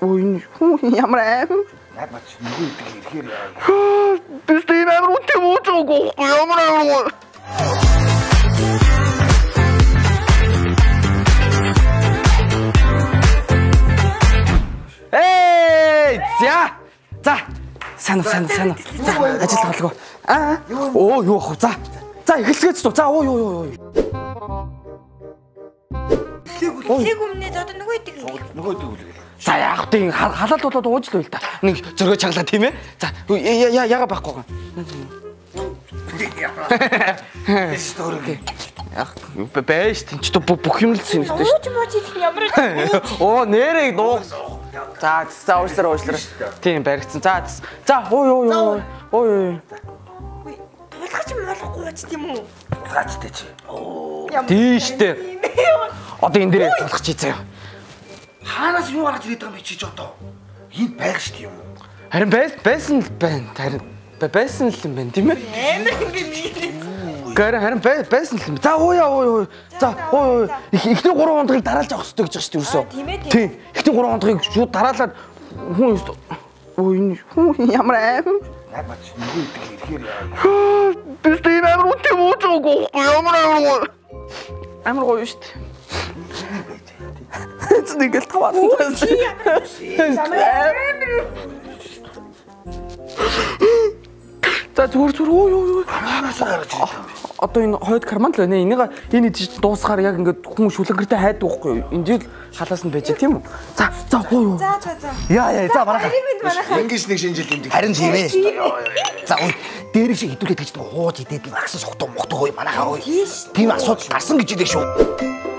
Энэ хүн ямар аим. Яг бач нөгөө идэг ирэхээр яа. Бид тийм амар үнтэй байгаагүй ямар амар. Эй! За. За. Сайн уу, сайн уу, сайн уу. За, ажил тоглоо. Аа. Оо, юу ах вэ? За. За, эхэлцгээч туу. За, оо, юу, юу, юу. Лиг өмнө одоо нөгөө идэг. Нөгөө идэг үлээ. За яах вэ? Халаал болоод ууж л байл та. Нэг зөргөө чаглаа тийм ээ. За яага байхгүй гоо. Төрөг. Яах байж тийм ч бүх юм л зинэхтэй шүү. Ууж мууж идэх ямар Оо нэрээ дуу. За за уушлаа уушлаа. Тийм баригдсан. За за ой ой ой. Ой. тулгаж молохгүй бач тийм үү? Гачтай чи. Тийштэй. Одоо энэ тулах чи заяа. Хаанаас юу гарч ирээд байгаа юм бэ чи ч одоо? Энд байх шүү дээ юм. Харин байс байсан л байна. Харин байсан л юм байна тийм ээ. Амар ингэ нийлээ. Гэр харин байсан л юм. За ууя ууя ууя. За ууя ууя. Эхний 3 хоногийг дараалж авах хэрэгтэй гэж байгаа шүү дээ ерөөсөө. тийм ээ, тийм. Эхний 3 хоногийг шууд дараалаад хүн өстө. Өө энэ хүн ямар аим. Яг бач нөгөө идэг ирэхээр яа. Бид тийм амар үнтэй мууж байгаагүй ямар амар. Амар гоё шүү дээ. Эцэг ингээл таваад байсан. За зүгээр зүгээр ой ой ой. Юм? Одоо энэ хойд карман л байна. Энийг энэ идэж дуусахаар яг ингээд хүн шүлэнгэртэй хайдаг байхгүй юу? Энд л халаас нь байж тийм үү? За за ой ой. За за за. Яа яа за манайхаа. Ингээс нэг шинжил тэмдэг. Харин тийм ээ. За ой. Дээр шиг хідүүлээд гэж хууж идээд нэг агсан сухтуу мохтуу ой манайхаа ой. Тийм асуудал гарсан гэж хэлээ шүү.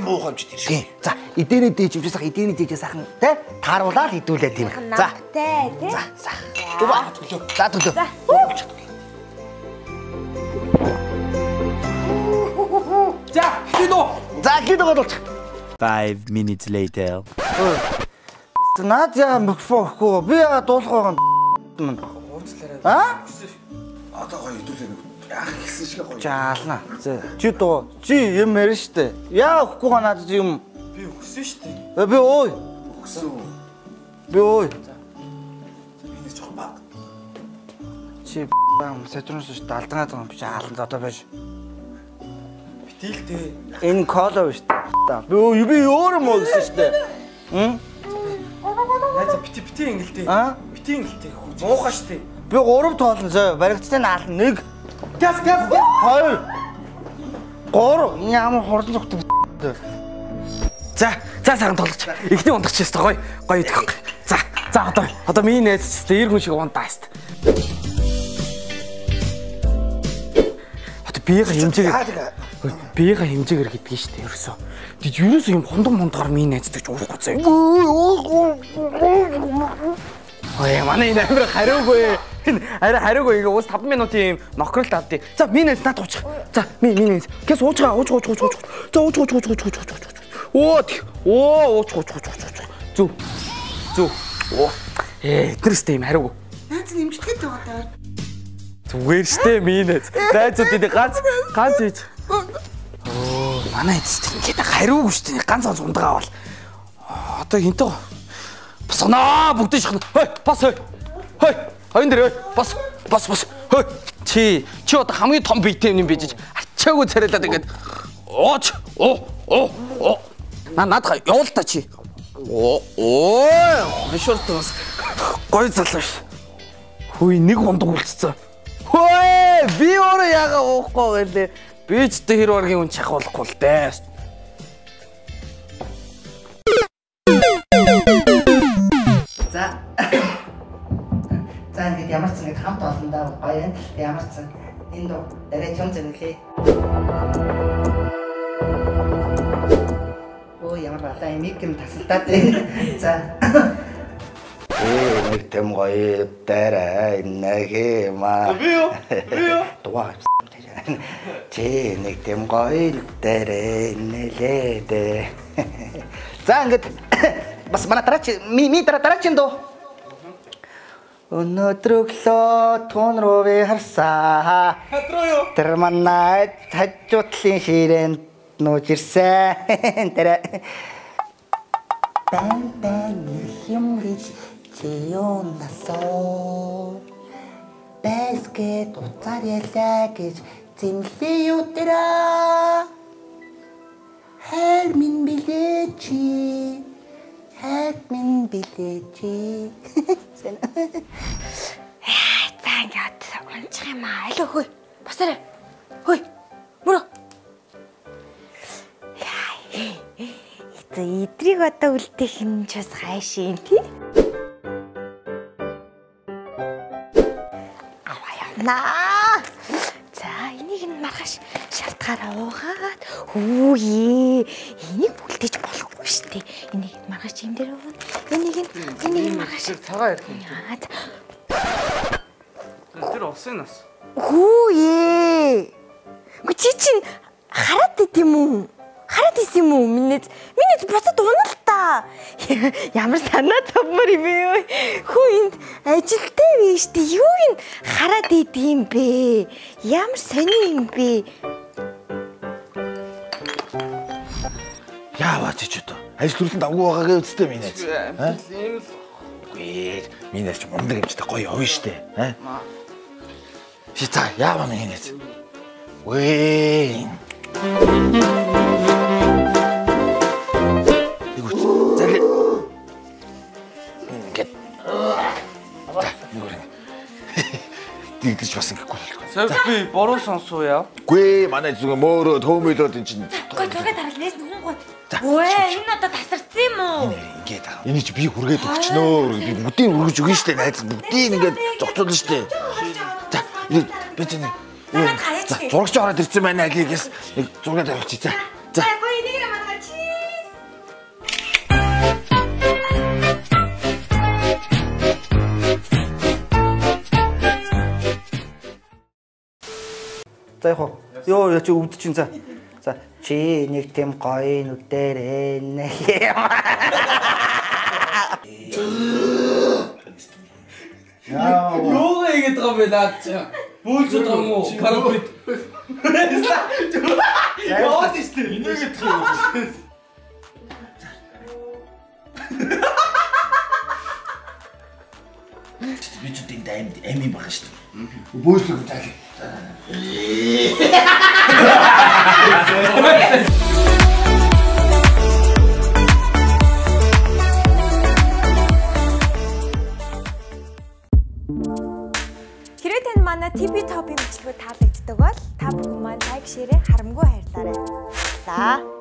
Хамгийн муу хэмжид тийм шүү. За эдэрээ дээж юмжээс ах эдэрээ дээжээс ахын те тааруулаад хідүүлээ тийм. За. За за. Түбэ төлөө. За төлөө. За. За хидо. За хэд байгаа бол. Five minutes later. Микрофон өгөхгүй. Би яа дуулах байгаа юм. Аа? Одоо гоё хэдүүлээ нэг яах гэсэн шиг гоё. Жаална. За чи дуу. Чи юм ярина штэ. Яа өгөхгүй га надад юм. Би өссөн шүү дээ. Э, Би ой. Өгсөн. Би ой. Би жоохон баг. Чи бам сатрунс ш далданаад байгаа юм чи хаалт одоо байж. Битэлтэй. Энэ коло та. Би би өөр юм уу гэсэн штэ. Хм? Найза бити бити ингэлтэй. Аа? Бити ингэлтэй. Муухай дээ. Би 3 тоолно зөө. Баригцтай наална 1 Газ газ газ. 2 3 энэ ямар хурдан зүгт. За, за саран тоглож. Эхний ундагч яст гоё. Гоё идэх гоё. За, за одоо одоо миний найз ч тест хүн шиг ундаа тест. Одоо биеийнхээ хэмжээгээр биеийнхээ хэмжээгээр гэдэг нь шүү дээ ерөөсөө. Тэг ерөөсөө юм хундаг мундгаар миний найздаг ч уухгүй заяа. Ой, манай энэ амир хариугүй. Арай хариугүй ингээ уус 5 минутын юм нохролт авдээ. За, миний найз надад уучих. За, ми миний найз. Гэс уучгаа, ууч ууч ууч ууч. За, ууч ууч ууч ууч ууч ууч. Оо, тэг. Оо, ууч ууч ууч ууч. Зүв. Зүв. Оо. Ээ, тэрстэй юм хариугүй. Наац нэмжлэхэд байгаа даа. Зүгээр штэ миний найз. Найзууд энэ ганц ганц хийж. Оо, манай эцэст ингээд хариугүй штэ. Ганц ганц ундагаа бол. Одоо хинтээ Босгоноо бүгдээ шахна. Хой, бас хой. Хой. Хойн дээр. Бас. Бас бас. Хой. Чи чи одоо хамгийн том биетэй юм бийж ачаагүй царайлаад ингээд ооч. Оо. Оо. Оо. На надаа явуул та чи. Оо. Оо. Хошорт бас гой залуу ш. Хөөе нэг ундаг үлдсэн. Хөөе би өөрөө яга уухгүй гэлээ. Би ч тэр оргийн хүн чахуулахгүй л дээ. Энэ энэ дуу дараа чам зэрэглээ. Оо ямар балаа мик юм тасалдаад байна. За. Ээ нэг тэм гоё дараа нэгэма. Би юу? Би юу? Дуа. Чи нэг тэм гоё дараа нэлээд. За ингээд бас манай дараач ми ми дараа дараачин дуу. Өнөөдөр өглөө туун руу би харсаа. Хадруу юу? Тэр манай хажуутлын ширээнд нууж ирсэн. Тэр байн их юм гэж чи юунасоо Бэсгэд уцаар ялаа гэж зэмлээ юу дэрэ Хайр минь билээ чи хайр минь билээ чи хөөе. Босоорой. Хөөе. Мөрөө. Яа. Эцэг идрийг одоо үлдээх нь ч бас хайшин тий. Аваа явнаа. За энийг нь маргааш шалтгаараа уугаад хүүе. Энийг бүлдэж болохгүй шүү дээ. Энийг маргааш юм дээр ууна. Энийг нь энийг маргааш. цагаан ярих юм. Тэр усын нас. Хүүе. Гү чи чинь хараад байт юм уу? Хараад исэн юм уу? Минийд минийд буцаад унаа л та. Ямар санаа зовмор юм бэ. Хүү энд ажилтай биш дээ. Юу ин хараад идэв юм бэ? Ямар сони юм бэ? Яаваа чи ч одоо. Ажил төрөлд авгүй байгаагээ үсттэй минь. Амтл ийм л Үгүй минь ч мундаг юмчтай гоё явна штэ. Аа. Хита яаваа минь нэт. Вэ. Игүүц. Зали. Ингээд. За, нүгэр. Дигдэж бас ингэхгүй болохгүй. Сав би буруу сонсоо яа. Гүй манай зүгээр мөөрөө төөмөлөөд эн чинь. Гой зураг дараал нээс нүгэн гоо. Өө энэ одоо тасарсан юм уу? Ингээд аа. Энийг чи би хүргээд өгчнөө. Би бүгдийг өргөж өгнө штэ найз. Бүгдийг ингээд зогцуулна штэ. Би чинь зурагч ороод ирсэн байна агигээс нэг зураг тавьчих. За. За. За яг уу. Йоо яа чи өвд чинь за. За чи нэг тийм гоё нүдэрээ нэг юм. Юугаа ингэж байгаа бэ наад чи? Бүүлж байгаа юм уу? Карапит. Яваад штэ. Энийг гэх юм. Би ч тийм дайм эми баг шүү дээ. Бөөслөг puerta. Sa.